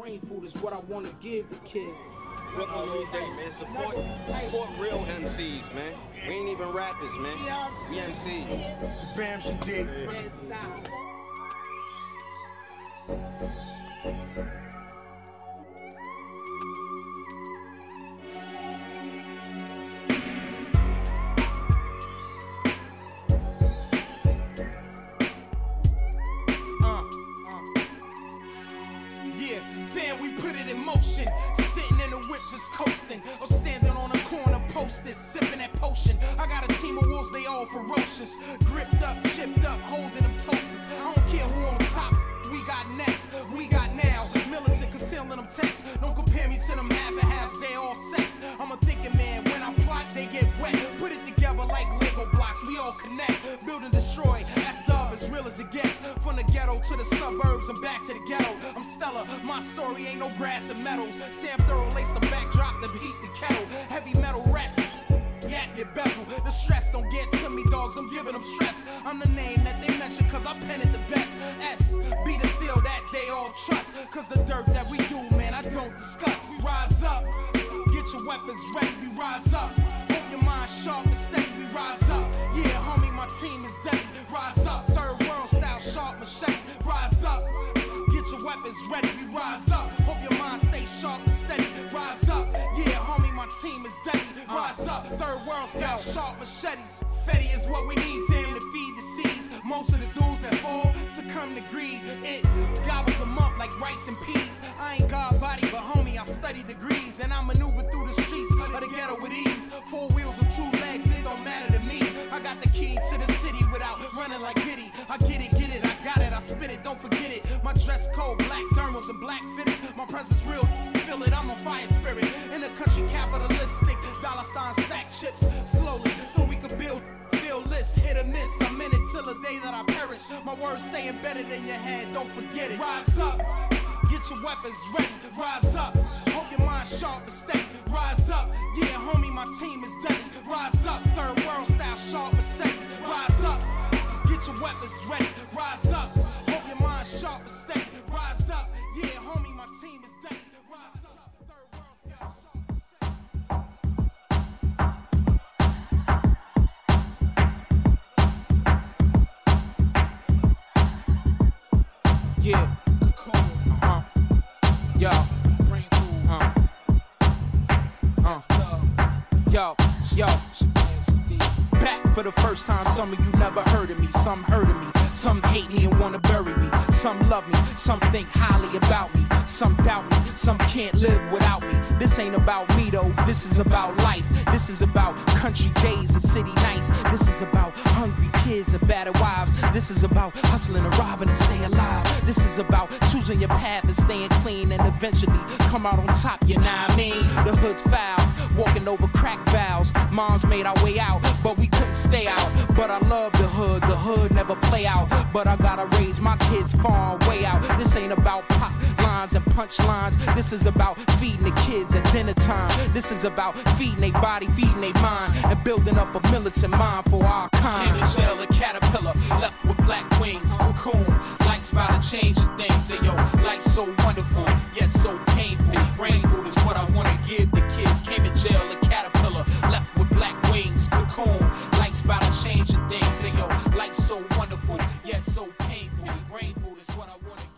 Brain food is what I wanna give the kid. Brooklyn all day, man. Support, support real MCs, man. We ain't even rappers, man. We MCs. Bam, she did. Yeah, fam, we put it in motion. Sitting in the whip, just coasting. Or standing on a corner, posted, sipping that potion. I got a team of wolves, they all ferocious. Gripped up, chipped up, holding them toasters. I don't care who on top. We got next, we got now. Militant concealing them texts. Don't compare me to them half and halves, they all sex. I'm a thinking man, when I plot, they get wet. Put it together like Lego blocks, we all connect. Build and destroy, as it gets. From the ghetto to the suburbs and back to the ghetto. I'm Stella, my story ain't no grass and metals. Sam Thorough laced the backdrop to heat the kettle. Heavy metal rap. At your bezel, the stress don't get to me, dogs. I'm giving them stress. I'm the name that they mention, cause I pen it the best. S, be the seal that they all trust. Cause the dirt that we do, man, I don't discuss. We rise up, get your weapons ready, we rise up. Ready, we rise up. Hope your mind stay sharp and steady. Rise up, yeah, homie, my team is deadly. Uh. Rise up, third world style, sharp machetes. Fetty is what we need, fam, to feed the seas. Most of the dudes that fall succumb to greed. It gobbles them up like rice and peas. I ain't God body, but homie, I study degrees. And I maneuver through the streets of the ghetto with ease. Four wheels or two legs, it don't matter to me. I got the key to the city without running like Diddy. I get it, spit it, don't forget it. My dress code, black thermals and black fitteds. My presence real, feel it, I'm a fire spirit. In the country capitalistic, dollar sign stack chips slowly so we could build. Feel list, hit or miss. I'm in it till the day that I perish. My words stay embedded in your head, don't forget it. Rise up, get your weapons ready. Rise up, hope your mind sharp and steady. Rise up, yeah, homie, my team is deadly. Rise up, third world style, sharp and steady. Rise up, get your weapons ready. Rise up, sharp steady. Rise up, yeah, homie, my team is deadly. Rise up, third world style, sharp. Yeah, cocoon, uh huh. Yo, brain food, uh. Uh. Yo, yo. Back for the first time, some of you never heard of me, some heard of me, some hate me and wanna bury me, some love me, some think highly about me, some doubt me, some can't live without me. This ain't about me though, this is about life. This is about country days and city nights. This is about hungry kids and battered wives. This is about hustling and robbing and stay alive. This is about choosing your path and staying clean and eventually come out on top, you know what I mean? The hood's foul, walking over crack valves. Moms made our way out, but we couldn't stay out. But I love the never play out. But I gotta raise my kids far way out. This ain't about pop lines and punchlines. This is about feeding the kids at dinner time. This is about feeding their body, feeding their mind, and building up a militant mind for our kind. Cannon shell, a caterpillar, left with black wings, cocoon. Life's about to change things, and yo, life's so wonderful, yet so painful. Brain that's so painful and brainful. is what I wanna